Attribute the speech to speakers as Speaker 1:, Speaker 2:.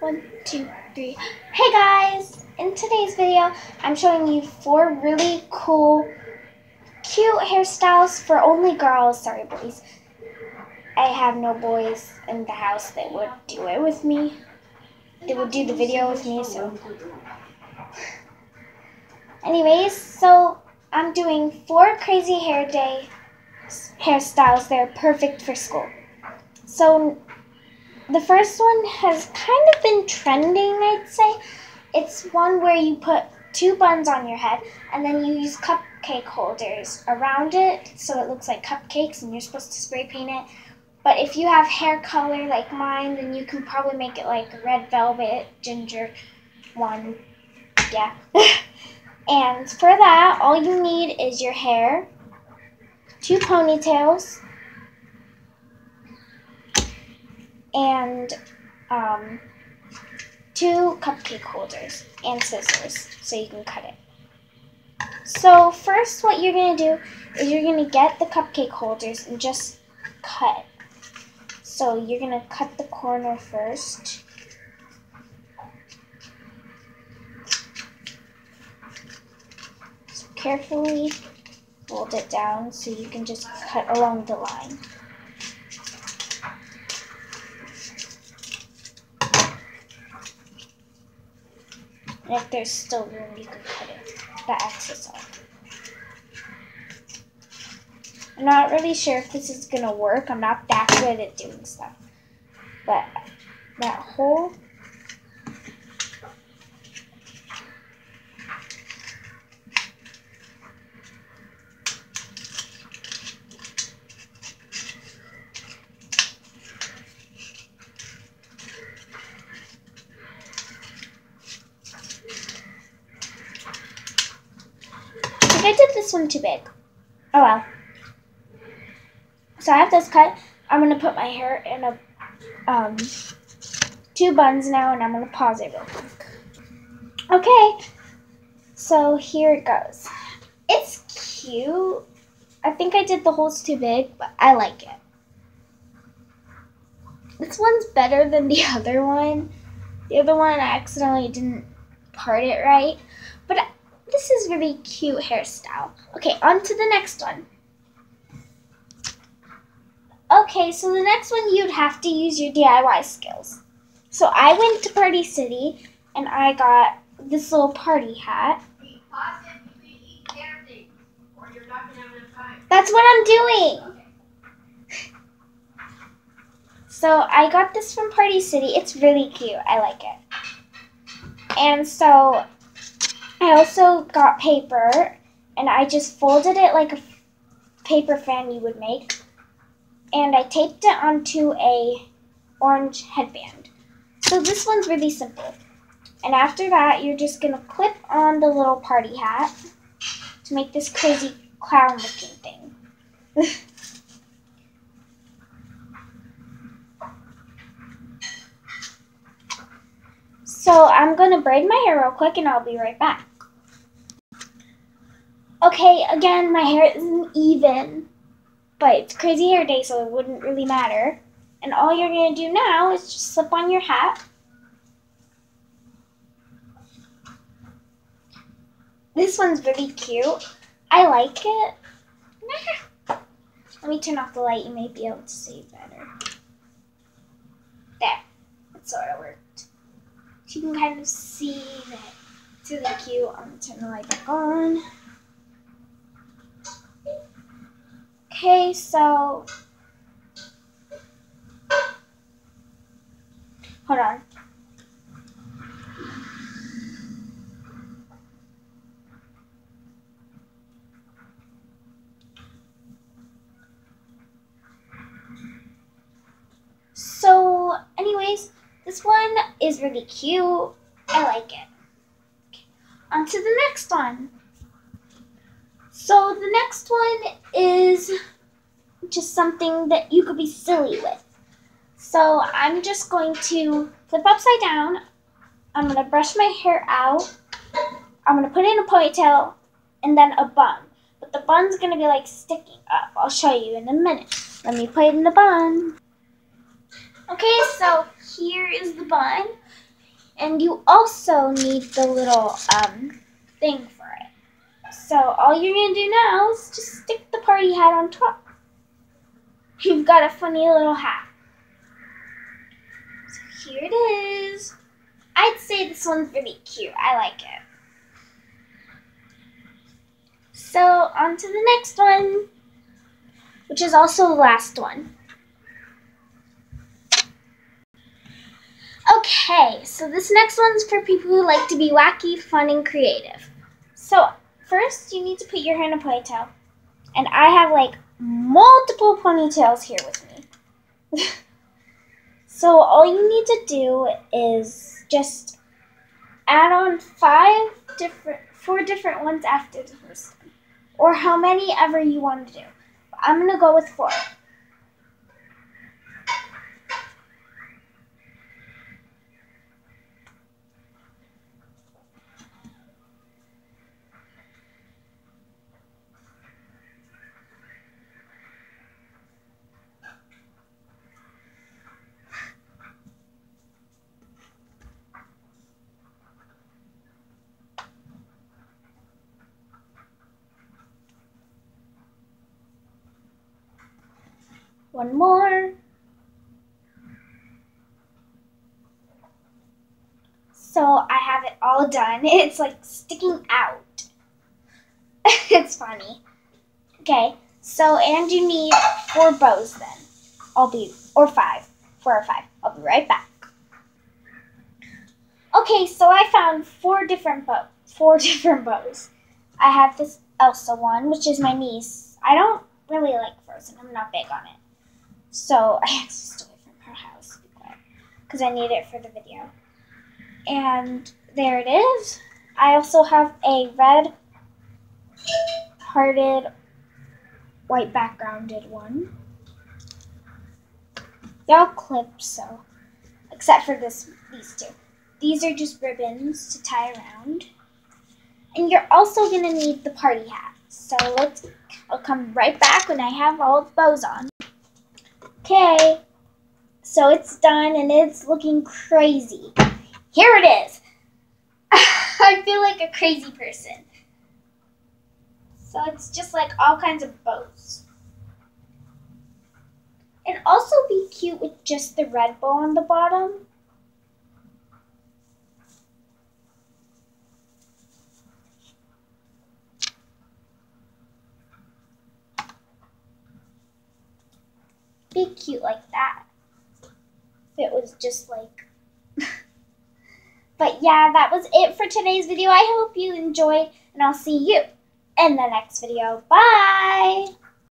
Speaker 1: One, two, three. Hey guys! In today's video, I'm showing you four really cool, cute hairstyles for only girls. Sorry, boys. I have no boys in the house that would do it with me. They would do the video with me, so. Anyways, so I'm doing four crazy hair day hairstyles that are perfect for school. So the first one has kind of been trending, I'd say. It's one where you put two buns on your head and then you use cupcake holders around it so it looks like cupcakes and you're supposed to spray paint it. But if you have hair color like mine, then you can probably make it like a red velvet ginger one. Yeah. and for that, all you need is your hair, two ponytails, and um, two cupcake holders and scissors so you can cut it. So first what you're going to do is you're going to get the cupcake holders and just cut. So you're going to cut the corner first. So carefully fold it down so you can just cut along the line. If there's still room, you can cut it, the excess off. I'm not really sure if this is going to work. I'm not that good at doing stuff. But that whole I did this one too big. Oh well. So I have this cut. I'm going to put my hair in a um, two buns now, and I'm going to pause it real quick. Okay, so here it goes. It's cute. I think I did the holes too big, but I like it. This one's better than the other one. The other one I accidentally didn't part it right. But this is really cute hairstyle. Okay, on to the next one. Okay, so the next one you'd have to use your DIY skills. So I went to Party City and I got this little party hat. That's what I'm doing. So I got this from Party City. It's really cute. I like it. And so I also got paper and I just folded it like a paper fan you would make and I taped it onto a orange headband. So this one's really simple. And after that, you're just going to clip on the little party hat to make this crazy clown looking thing. so I'm going to braid my hair real quick and I'll be right back. Okay, again, my hair isn't even, but it's crazy hair day, so it wouldn't really matter. And all you're going to do now is just slip on your hat. This one's really cute. I like it. Let me turn off the light. You may be able to see better. There. That sort of worked. You can kind of see that it's really cute. I'm to turn the light back on. Okay, so hold on. So, anyways, this one is really cute. I like it. Okay. On to the next one. So the next one is just something that you could be silly with. So I'm just going to flip upside down. I'm going to brush my hair out. I'm going to put in a ponytail and then a bun. But the bun's going to be like sticking up. I'll show you in a minute. Let me put it in the bun. Okay, so here is the bun. And you also need the little um, thing for it. So all you're going to do now is just stick the party hat on top. You've got a funny little hat. So here it is. I'd say this one's really cute. I like it. So on to the next one, which is also the last one. Okay, so this next one's for people who like to be wacky, fun, and creative. So first, you need to put your hair in a ponytail. And I have like multiple ponytails here with me. so all you need to do is just add on five different, four different ones after the first one. Or how many ever you want to do. I'm going to go with four. One more. So I have it all done. It's like sticking out. it's funny. Okay, so and you need four bows then. I'll be, or five. Four or five. I'll be right back. Okay, so I found four different bows. Four different bows. I have this Elsa one, which is my niece. I don't really like Frozen. I'm not big on it. So I had to stay from her house because I need it for the video. And there it is. I also have a red hearted white backgrounded one. They're all clipped, so except for this these two. These are just ribbons to tie around. And you're also gonna need the party hat. So let's I'll come right back when I have all the bows on. Okay, so it's done and it's looking crazy. Here it is. I feel like a crazy person. So it's just like all kinds of bows. And also be cute with just the red bow on the bottom. Be cute like that. If it was just like. but yeah, that was it for today's video. I hope you enjoyed, and I'll see you in the next video. Bye!